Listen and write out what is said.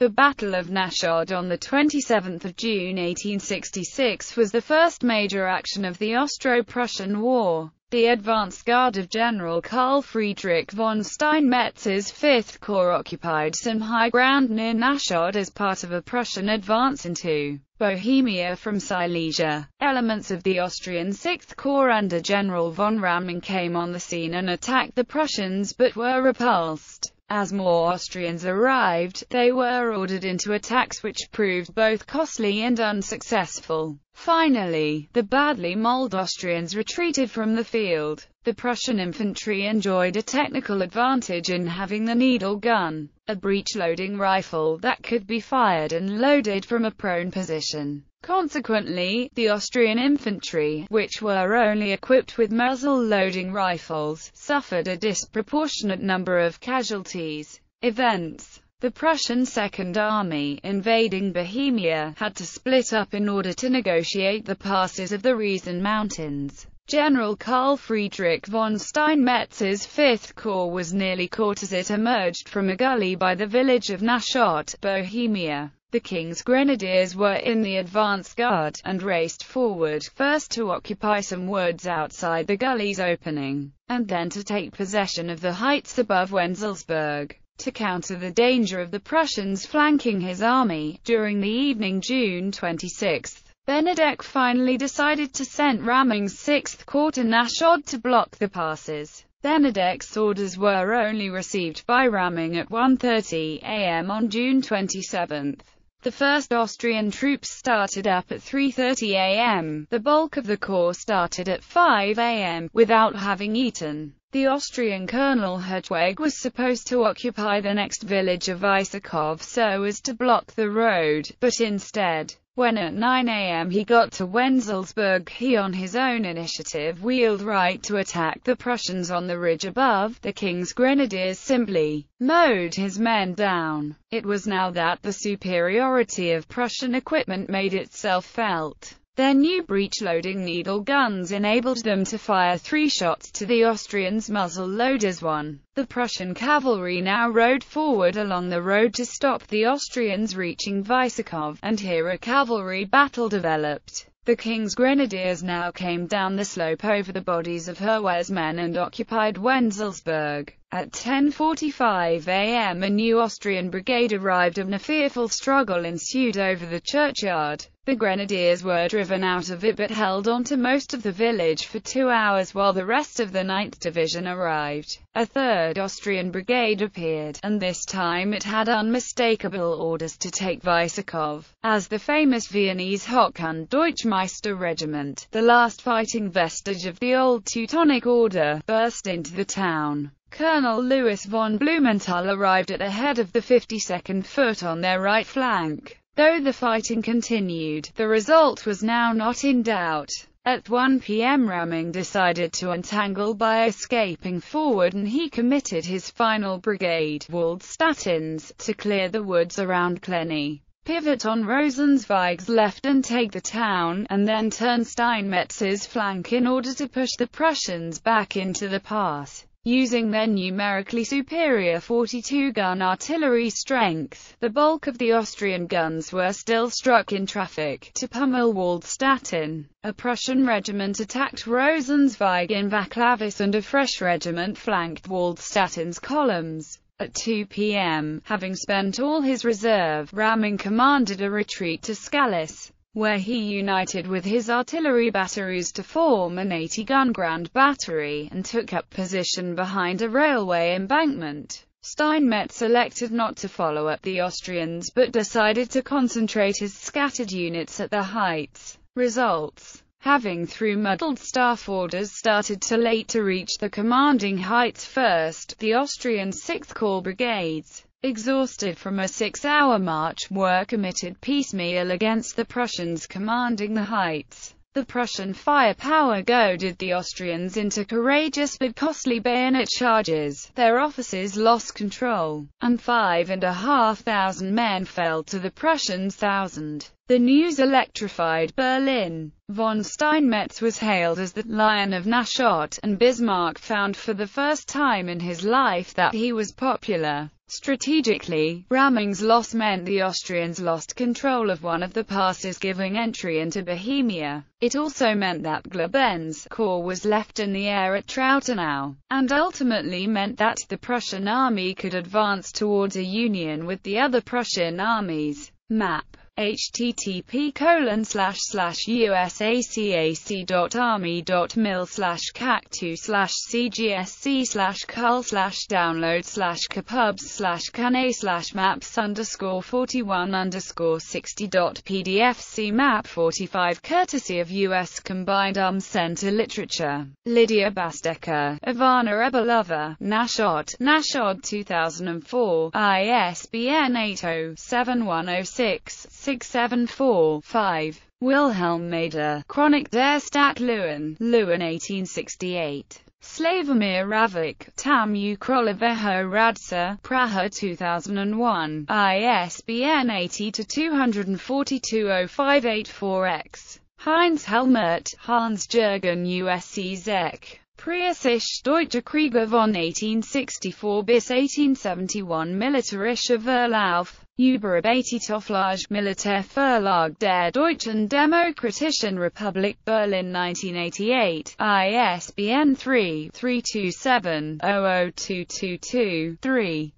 The Battle of Nachod on 27 June 1866 was the first major action of the Austro-Prussian War. The advance guard of General Karl Friedrich von Steinmetz's Fifth Corps occupied some high ground near Nachod as part of a Prussian advance into Bohemia from Silesia. Elements of the Austrian Sixth Corps under General von Raming came on the scene and attacked the Prussians but were repulsed. As more Austrians arrived, they were ordered into attacks which proved both costly and unsuccessful. Finally, the badly mauled Austrians retreated from the field. The Prussian infantry enjoyed a technical advantage in having the needle gun, a breech-loading rifle that could be fired and loaded from a prone position. Consequently, the Austrian infantry, which were only equipped with muzzle-loading rifles, suffered a disproportionate number of casualties. Events the Prussian Second Army, invading Bohemia, had to split up in order to negotiate the passes of the Riesen Mountains. General Karl Friedrich von Steinmetz's Fifth Corps was nearly caught as it emerged from a gully by the village of Nachod, Bohemia. The King's Grenadiers were in the advance guard, and raced forward, first to occupy some woods outside the gully's opening, and then to take possession of the heights above Wenzelsberg. To counter the danger of the Prussians flanking his army, during the evening June 26, Benedek finally decided to send Raming's 6th Corps to Nachod to block the passes. Benedek's orders were only received by Raming at 1.30 am on June 27. The first Austrian troops started up at 3.30 am. The bulk of the corps started at 5 am, without having eaten. The Austrian colonel Hertwig was supposed to occupy the next village of Isakov so as to block the road, but instead, when at 9 am he got to Wenzelsberg, he on his own initiative wheeled right to attack the Prussians on the ridge above. The king's grenadiers simply mowed his men down. It was now that the superiority of Prussian equipment made itself felt. Their new breech-loading needle guns enabled them to fire three shots to the Austrians' muzzle loaders one. The Prussian cavalry now rode forward along the road to stop the Austrians reaching Vysokov, and here a cavalry battle developed. The King's Grenadiers now came down the slope over the bodies of Herwer's men and occupied Wenzelsberg. At 10.45 am a new Austrian brigade arrived and a fearful struggle ensued over the churchyard. The grenadiers were driven out of it but held on to most of the village for two hours while the rest of the 9th Division arrived. A third Austrian brigade appeared, and this time it had unmistakable orders to take Vysokov. As the famous Viennese Hochhand Deutschmeister regiment, the last fighting vestige of the old Teutonic order, burst into the town. Colonel Louis von Blumenthal arrived at the head of the 52nd Foot on their right flank. Though the fighting continued, the result was now not in doubt. At 1 p.m. Raming decided to untangle by escaping forward and he committed his final brigade, Waldstatten's, to clear the woods around Kleny, pivot on Rosenzweig's left and take the town, and then turn Steinmetz's flank in order to push the Prussians back into the pass. Using their numerically superior 42-gun artillery strength, the bulk of the Austrian guns were still struck in traffic. To pummel Waldstatten, a Prussian regiment attacked Rosenzweig in Vaclavis and a fresh regiment flanked Waldstatten's columns. At 2 p.m., having spent all his reserve, Raming commanded a retreat to Scalis where he united with his artillery batteries to form an 80-gun Grand Battery, and took up position behind a railway embankment. Steinmetz elected not to follow up the Austrians but decided to concentrate his scattered units at the heights. Results having through muddled staff orders started too late to reach the commanding heights first, the Austrian 6th Corps brigades exhausted from a six-hour march, were committed piecemeal against the Prussians commanding the heights. The Prussian firepower goaded the Austrians into courageous but costly bayonet charges. Their officers lost control, and five and a half thousand men fell to the Prussians' thousand. The news electrified Berlin. Von Steinmetz was hailed as the Lion of Nachod, and Bismarck found for the first time in his life that he was popular. Strategically, Raming's loss meant the Austrians lost control of one of the passes giving entry into Bohemia. It also meant that Gleben's corps was left in the air at Trautenau, and ultimately meant that the Prussian army could advance towards a union with the other Prussian armies. Map http colon slash slash usacac.army.mil slash cac2 slash cgsc slash cull slash download slash capubs slash cane slash maps underscore 41 underscore 60 dot pdf see map 45 courtesy of US Combined Arms Center Literature. Lydia Bastecker, Ivana Ebalova, Nachod, Nachod 2004, ISBN 80 7106 674-5. Wilhelm Maeder, Chronik der Stadt Luen, Luen 1868. Slavomir Ravik, Tam Ukroleveho Radsa, Praha 2001, ISBN 80-242-0584-X. Heinz Helmert, Hans-Jürgen Usczeck. Preußische Deutsche Krieger von 1864 bis 1871 Militärischer Verlauf Überarbeitete Auflage Militärverlag der Deutschen Demokratischen Republik Berlin 1988, ISBN 3-327-00222-3